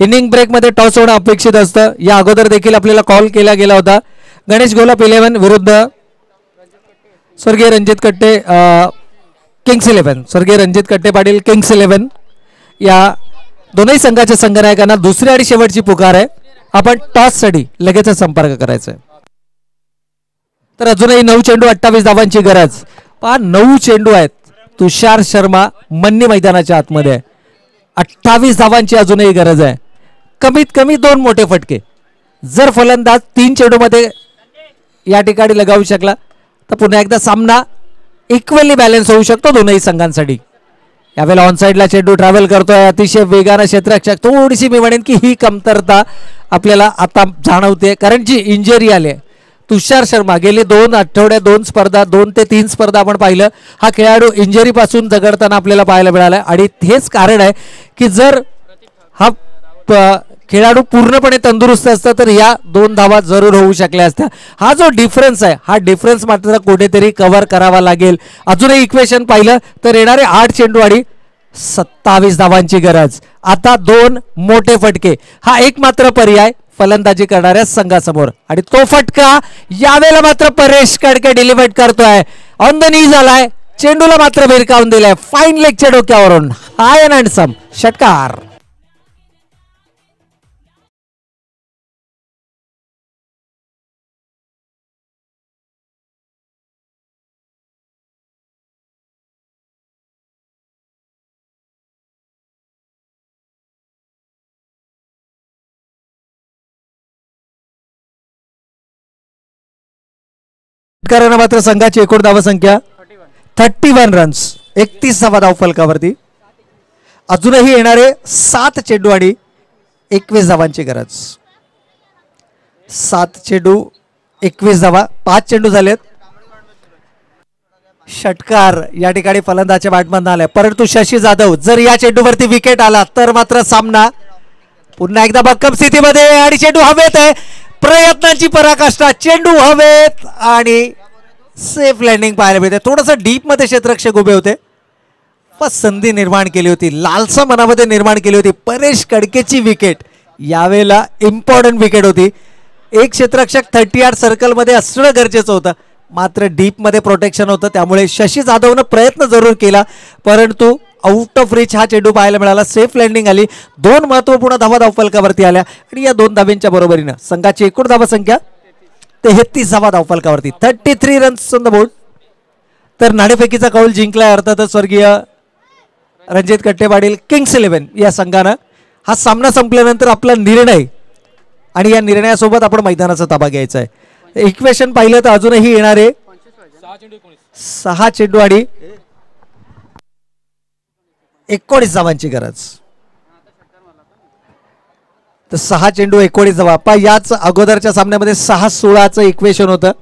Speaker 1: इनिंग ब्रेकमध्ये टॉस होणं अपेक्षित असतं. या अगोदर देखील आपल्याला कॉल केला गेला होता. गणेश गोलाप इलेव्हन विरुद्ध स्वर्गीय रणजित कट्टे किंग्स इलेव्हन स्वर्गीय रणजित कट्टे पाटील किंग्स इलेव्हन या दोनही संघाच्या संघनायकांना दुसरी आणि शेवटची पुकार आहे. आपण टॉससाठी लगेचच संपर्क करायचा आहे तर अजूनही नऊ चेंडू अठ्ठावीस धावांची गरज. पहा नऊ चेंडू आहेत. तुषार शर्मा मन्नी मैदानाच्या आतमध्ये आहे. अठ्ठावीस धावांची अजूनही गरज आहे. कमीत कमी दोन मोठे फटके. जर फलंदाज तीन चेंडूमध्ये या ठिकाणी लगावू शकला तर पुन्हा एकदा सामना इक्वली बॅलन्स होऊ शकतो दोनही संघांसाठी. यावेळेला ऑनसाईडला चेंडू ट्रॅव्हल करतोय. अतिशय वेगानं क्षेत्ररक्षक थोडीशी मी म्हणेन की ही कमतरता आपल्याला आता जाणवते कारण जी इंजरी आली आहे तुषार शर्मा गेले दोन आठवड्यात दोन स्पर्धा दोन ते तीन स्पर्धा आपण पाहिलं. हा खेळाडू इंजरीपासून झगडताना आपल्याला पाहायला मिळाला आणि हेच कारण आहे की जर हा प- खेळाडू पूर्णपणे तंदुरुस्त असता तर या दोन धावा जरूर होऊ शकल्या असत्या. हा जो डिफरन्स आहे हा डिफरन्स मात्र कुठेतरी कव्हर करावा लागेल. अजूनही इक्वेशन पाहिलं तर येणारे आठ चेंडूवाडी सत्तावीस धावांची गरज. आता दोन मोठे फटके. हा एक मात्र पर्याय फलंदाजी करणाऱ्या संघासमोर. आणि तो फटका यावेळेला मात्र परेश कडके डिलिव्हर्ड करतोय. ऑन द नी झालाय. चेंडूला मात्र भिरकावून दिलाय. फाईन लेगच्या डोक्यावरून. हाय अँड सम षटकार. षटकारानं मात्र संघाची एकूण धावसंख्या थर्टी वन रन्स एकतीस धावा धाव फलकावरती. अजूनही येणारे सात चेंडू आणि एकवीस धावांची गरज. सात चेंडू एकवीस धावा पाच चेंडू झालेत. षटकार या ठिकाणी फलंदाच्या बॅटमधनं आलाय. परंतु शशी जाधव जर या चेंडूवरती विकेट आला तर मात्र सामना पुन्हा एकदा भक्कम स्थितीमध्ये आणि चेंडू हवेत आहे. प्रयत्नांची पराकाष्ठा चेंडू हवेत आणि सेफ लँडिंग पाहायला मिळते. थोडंसं डीपमध्ये क्षेत्ररक्षक उभे होते. पण संधी निर्माण केली होती. लालसा मनामध्ये निर्माण केली होती. परेश कडकेची विकेट यावेळेला इम्पॉर्टंट विकेट होती. एक क्षेत्ररक्षक थर्टी आठ सर्कलमध्ये असणं गरजेचं होतं. मात्र डीपमध्ये प्रोटेक्शन होतं. त्यामुळे शशी जाधवनं प्रयत्न जरूर केला. परंतु आउट ऑफ रिच हा चेंडू पाहायला मिळाला. सेफ लँडिंग आली. दोन महत्त्वपूर्ण धावा धावफलकावरती आल्या आणि या दोन धाब्यांच्या बरोबरीनं संघाची एकूण धावा संख्या तेहतीस धावा धावफलकावरती thirty three runs on the board तर नाणेफेकीचा कौल जिंकलाय अर्थातच स्वर्गीय रणजित कट्टे पाटील किंग्स इलेव्हन या संघानं. हा सामना संपल्यानंतर आपला निर्णय आणि या निर्णयासोबत आपण मैदानाचा ताबा घ्यायचा आहे. इक्वेशन पाहिलं तर अजूनही येणारे सहा चेंडू आणि एकोणीस धावांची गरज. तर सहा चेंडू एकोणीस धावा पा याच अगोदरच्या सामन्यामध्ये सहा सोळाचं इक्वेशन होतं.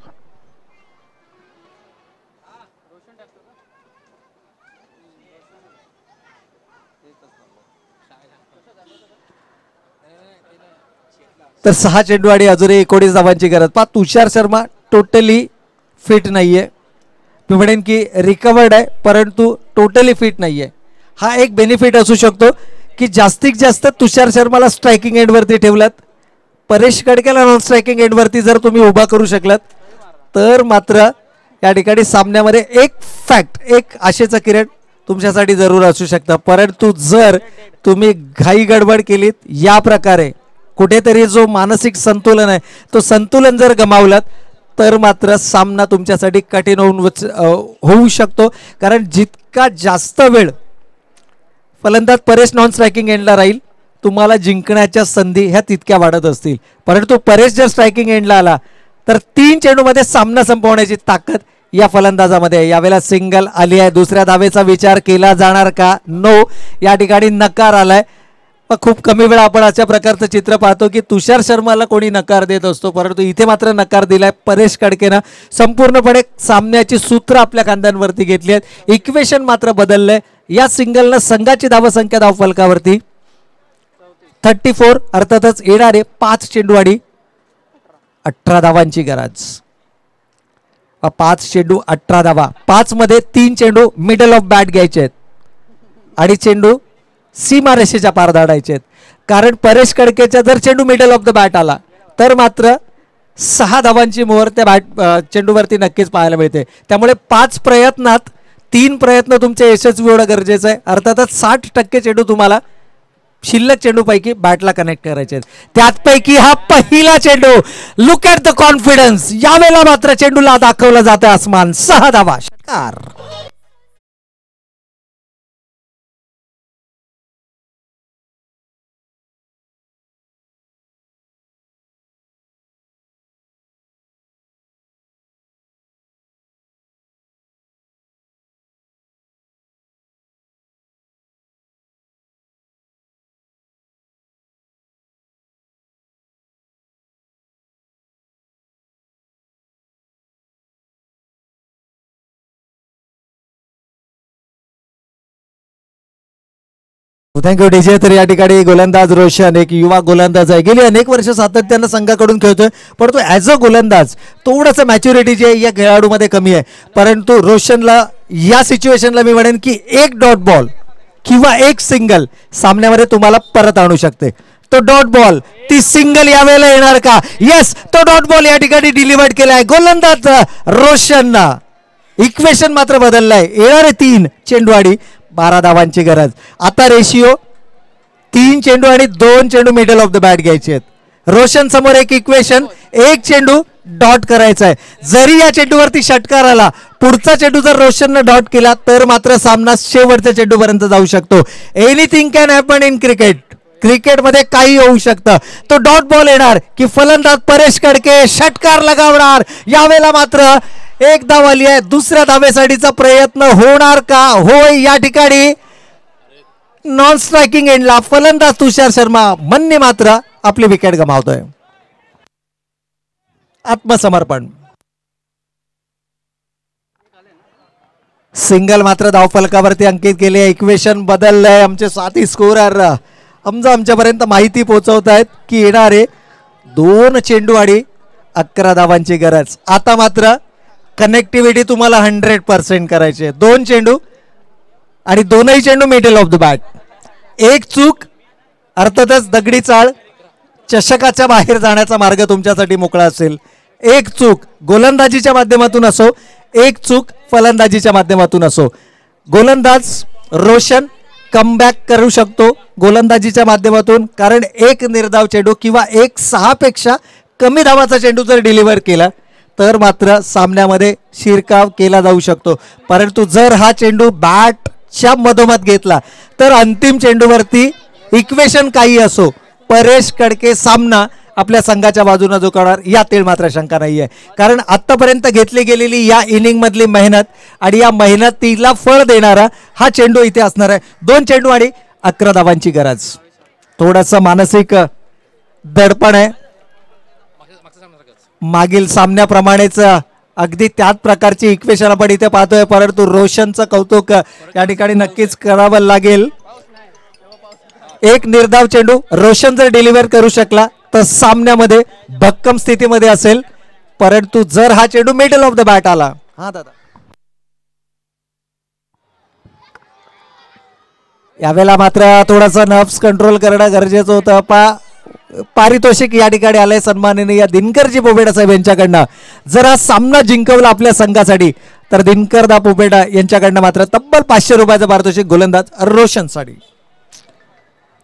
Speaker 1: तर सहा चेंडू आणि अजूनही एकोणीस धावांची गरज. पा तुषार शर्मा टोटली फिट नाहीये. मी म्हणेन की रिकवर्ड आहे परंतु टोटली फिट नाहीये. हा एक बेनिफिट असू शकतो की जास्तीत जास्त तुषार शर्माला स्ट्रायकिंग एंडवरती ठेवलात. परेश कडकेला नॉन स्ट्रायकिंग एंडवरती जर तुम्ही उभा करू शकलात तर मात्र या ठिकाणी सामन्यामध्ये एक फॅक्ट एक आशेचा किरण तुमच्यासाठी जरूर असू शकतं. परंतु जर तुम्ही घाई गडबड केलीत या प्रकारे कुठेतरी जो मानसिक संतुलन आहे तो संतुलन जर गमावलात तर मात्र सामना तुमच्यासाठी कठीण होऊन वच- होऊ शकतो. कारण जितका जास्त वेळ फलंदाज परेश नॉन स्ट्रायकिंग एंडला राहील. तुम्हाला जिंकण्याच्या संधी ह्या तितक्या वाढत असतील. परंतु परेश जर स्ट्रायकिंग एंडला आला तर तीन चेंडूमध्ये सामना संपवण्याची ताकद या फलंदाजामध्ये यावेळेला सिंगल आली आहे. दुसऱ्या धावेचा विचार केला जाणार का? नो या ठिकाणी नकार आलाय. खूप कमी वेळा आपण अशा प्रकारचं चित्र पाहतो की तुषार शर्माला कोणी नकार देत असतो. परंतु इथे मात्र नकार दिलाय परेश कडकेनं. संपूर्णपणे सामन्याची सूत्र आपल्या खांद्यांवरती घेतली आहेत. इक्वेशन मात्र बदललंय. या सिंगलनं संघाची धावसंख्या धावफलकावरती थर्टी फोर अर्थातच येणारे पाच चेंडू आणि अठरा धावांची गरज. पाच चेंडू अठरा धावा. पाच मध्ये तीन चेंडू मिडल ऑफ बॅट घ्यायचे आहेत. आणि चेंडू सीमारेषेच्या पार धाडायचे आहेत. कारण परेश कडकेचा जर चेंडू मिडल ऑफ द बॅट आला तर मात्र सहा धावांची मोहर त्या बॅट चेंडूवरती नक्कीच पाहायला मिळते. त्यामुळे पाच प्रयत्नात तीन प्रयत्न तुमचे यशस्वी होणं गरजेचं आहे. अर्थातच साठ टक्के चेंडू तुम्हाला शिल्लक चेंडूपैकी बॅटला कनेक्ट करायचे त्यातपैकी हा पहिला चेंडू. लुक ॲट द कॉन्फिडन्स यावेळेला मात्र चेंडूला दाखवलं जातं आसमान. सहा धावा. षटकार. थँक्यू डीजे तर या ठिकाणी गोलंदाज रोशन एक युवा गोलंदाज आहे. गेली अनेक वर्ष सातत्यानं संघाकडून खेळतोय. परंतु ॲज अ गोलंदाज थोडंसं मॅच्युरिटी जी आहे या खेळाडूमध्ये कमी आहे. परंतु रोशनला या सिच्युएशनला मी म्हणेन की एक डॉट बॉल किंवा एक सिंगल सामन्यामध्ये तुम्हाला परत आणू शकते. तो डॉट बॉल ती सिंगल यावेळेला येणार का? येस तो डॉट बॉल या ठिकाणी डिलिव्हर्ड आहे गोलंदाज रोशनना इक्वेशन मात्र बदललाय. आहे तीन चेंडवाडी बारा धावांची गरज. आता रेशिओ तीन चेंडू आणि दोन चेंडू मिडल ऑफ द बॅट घ्यायचे आहेत. रोशन समोर एक इक्वेशन एक चेंडू डॉट करायचा आहे जरी या चेंडूवरती षटकार आला पुढचा चेंडू जर रोशननं डॉट केला तर मात्र सामना शेवटच्या चेंडूपर्यंत जाऊ शकतो. Anything can happen in cricket क्रिकेटमध्ये काही होऊ शकतं. तो डॉट बॉल येणार की फलंदाज परेश कडके षटकार लगावणार. यावेळेला मात्र एक धाव आली आहे. दुसऱ्या धावेसाठीचा प्रयत्न होणार का? होय या ठिकाणी नॉन स्ट्रायकिंग एंडला फलंदाज तुषार शर्मा म्हणणे मात्र आपली विकेट गमावतोय. आत्मसमर्पण. सिंगल मात्र धावफलकावरती अंकित केले इक्वेशन बदललंय. आमचे साथी स्कोरर आमचं आमच्यापर्यंत माहिती पोहोचवत आहेत की येणारे दोन चेंडू आणि अकरा धावांची गरज. आता मात्र कनेक्टिव्हिटी तुम्हाला हंड्रेड पर्सेंट करायची आहे. दोन चेंडू आणि दोनही चेंडू मिडल ऑफ द बॅट एक चूक अर्थातच दगडी चाळ चषकाच्या बाहेर जाण्याचा मार्ग तुमच्यासाठी मोकळा असेल. एक चूक गोलंदाजीच्या माध्यमातून असो एक चूक फलंदाजीच्या माध्यमातून असो. गोलंदाज रोशन कमबॅक करू शकतो गोलंदाजीच्या माध्यमातून कारण एक निर्धाव चेंडू किंवा एक सहापेक्षा कमी धावाचा चेंडू जर डिलिव्हर केला तर मात्र सामन्यामध्ये शिरकाव केला जाऊ शकतो. परंतु जर हा चेंडू बॅटच्या मधोमध घेतला तर अंतिम चेंडूवरती इक्वेशन काही असो परेश कडके सामना आपल्या संघाच्या बाजूनं जो करणार यातील मात्र शंका नाही आहे कारण आत्तापर्यंत घेतली गेलेली या इनिंगमधली मेहनत आणि या मेहनतीला फळ देणारा हा चेंडू इथे असणार आहे. दोन चेंडू आणि अकरा धावांची गरज. थोडंसं मानसिक दडपण आहे. मागील सामन्याप्रमाणेच अगदी त्याच प्रकारची इक्वेशन आपण इथे पाहतोय. परंतु रोशनचं कौतुक या ठिकाणी नक्कीच करावं लागेल. एक निर्धाव चेंडू रोशन जर डिलिव्हर करू शकला तर सामन्यामध्ये भक्कम स्थितीमध्ये असेल. परंतु जर हा चेंडू मिडल ऑफ द बॅट आला. हा दादा. यावेळेला मात्र थोडासा नर्व्स कंट्रोल करणं गरजेचं होतं. पा पारितोषिक या ठिकाणी आलंय सन्माननीय दिनकरजी पोपेडा साहेब यांच्याकडनं. जर हा सामना जिंकवला आपल्या संघासाठी तर दिनकरदा पोपेडा यांच्याकडनं मात्र तब्बल पाचशे रुपयाचं पारितोषिक गोलंदाज रोशनसाठी.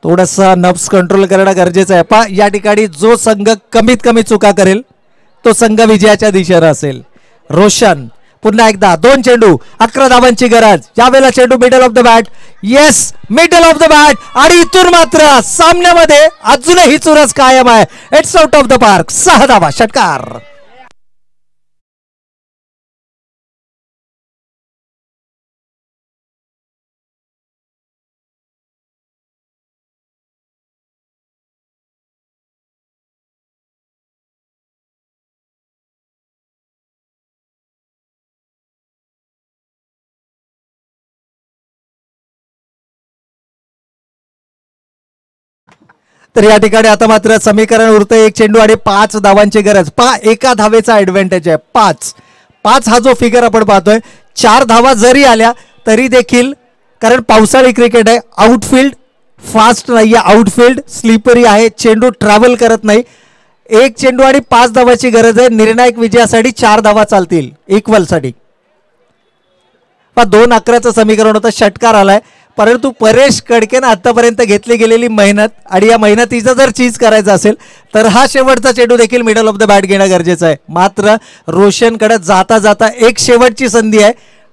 Speaker 1: थोडासा नब्स कंट्रोल करणं गरजेचं आहे. पा या ठिकाणी जो संघ कमीत कमी चुका करेल तो संघ विजयाच्या दिशेनं असेल. रोशन पुन्हा एकदा दोन चेंडू अकरा धावांची गरज. यावेळेला चेंडू middle of the bat yes middle of the bat आणि इथून मात्र सामन्यामध्ये अजूनही चुरस कायम आहे. It's out of the park सहा धावा षटकार. तर या ठिकाणी आता मात्र समीकरण उरतं एक चेंडू आणि पाच धावांची गरज. पा एका धावेचा ऍडव्हान्टेज आहे. पाच. पाच हा जो फिगर आपण पाहतोय चार धावा जरी आल्या तरी देखील कारण पावसाळी क्रिकेट आहे आउटफील्ड फास्ट नाही आहे आउटफील्ड स्लीपरी आहे चेंडू ट्रॅव्हल करत नाही. एक चेंडू आणि पाच धावाची गरज आहे निर्णायक विजयासाठी चार धावा चालतील इक्वलसाठी पहा दोन अकराचं समीकरण होतं षटकार आलाय. परंतु परेश कडकेनं आतापर्यंत घेतली गेलेली मेहनत आणि या मेहनतीचं जर चीज करायचं असेल तर हा शेवटचा चेंडू देखील मिडल ऑफ द बॅट घेणं गरजेचं आहे. मात्र रोशनकडे जाता जाता एक शेवटची संधी आहे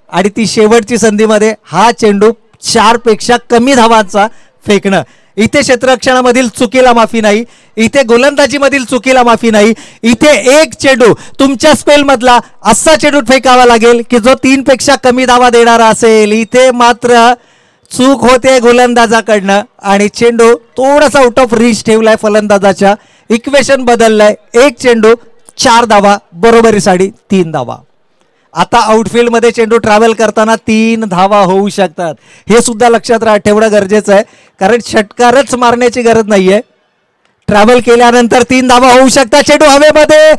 Speaker 1: आणि ती शेवटची संधीमध्ये हा चेंडू चारपेक्षा कमी धावांचा फेकणं. इथे क्षेत्ररक्षणामधील चुकीला माफी नाही इथे गोलंदाजीमधील चुकीला माफी नाही इथे एक चेंडू तुमच्या स्पेलमधला असा चेंडू फेकावा लागेल की जो तीनपेक्षा कमी धावा देणारा असेल. इथे मात्र चूक होते गोलंदाजाकडनं. आणि चेंडू थोडासा आउट ऑफ रीच ठेवलाय फलंदाजाच्या. इक्वेशन बदललंय. एक चेंडू चार धावा बरोबरीसाठी तीन धावा. आता आउटफील्डमध्ये चेंडू ट्रॅव्हल करताना तीन धावा होऊ शकतात. हे सुद्धा लक्षात राहा ठेवणं गरजेचं आहे. कारण षटकारच मारण्याची गरज नाहीये. ट्रॅव्हल केल्यानंतर तीन धावा होऊ शकतात चेंडू हवेमध्ये.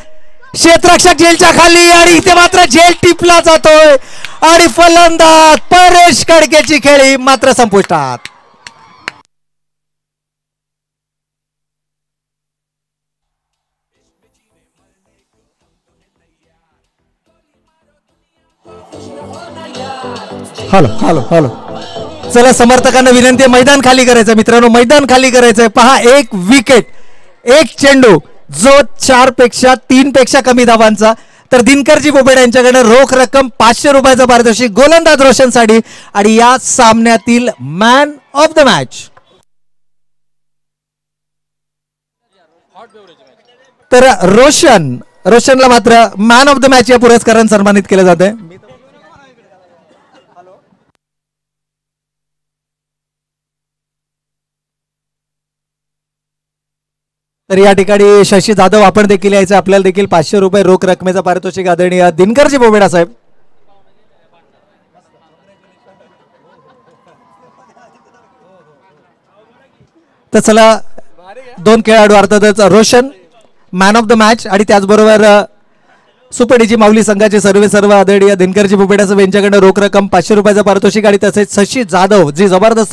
Speaker 1: क्षेत्ररक्षक झेलच्या खाली आणि इथे मात्र झेल टिपला जातोय. आणि फलंदाज परेश कडकेची खेळी मात्र संपुष्टात. Hello hello hello. चला समर्थकांना विनंती आहे मैदान खाली करायचं मित्रांनो मैदान खाली करायचंय. पहा एक विकेट एक चेंडू. जो चारपेक्षा तीन पेक्षा कमी धावांचा. तर दिनकरजी बोबेड यांच्याकडे रोख रक्कम पाचशे रुपयाचा पारितोषिक गोलंदाज रोशनसाठी आणि या सामन्यातील मॅन ऑफ द मॅच तर रोशन रोशनला मात्र मॅन ऑफ द मॅच या पुरस्काराने सन्मानित केलं जात तर या ठिकाणी शशी जाधव आपण देखील यायचं आपल्याला देखील पाचशे रुपये रोख रकमेचा पारितोषिक आदरणीय दिनकरजी बोबेडा साहेब. तर चला दोन खेळाडू अर्थातच Roshan man of the match आणि त्याचबरोबर सुपडीजी माऊली संघाचे सर्वे सर्व आदरणीय दिनकरजी बोबेडा साहेब यांच्याकडे रोख रक्कम पाचशे रुपयाचा पारितोषिक आणि तसेच शशी जाधव जी जबरदस्त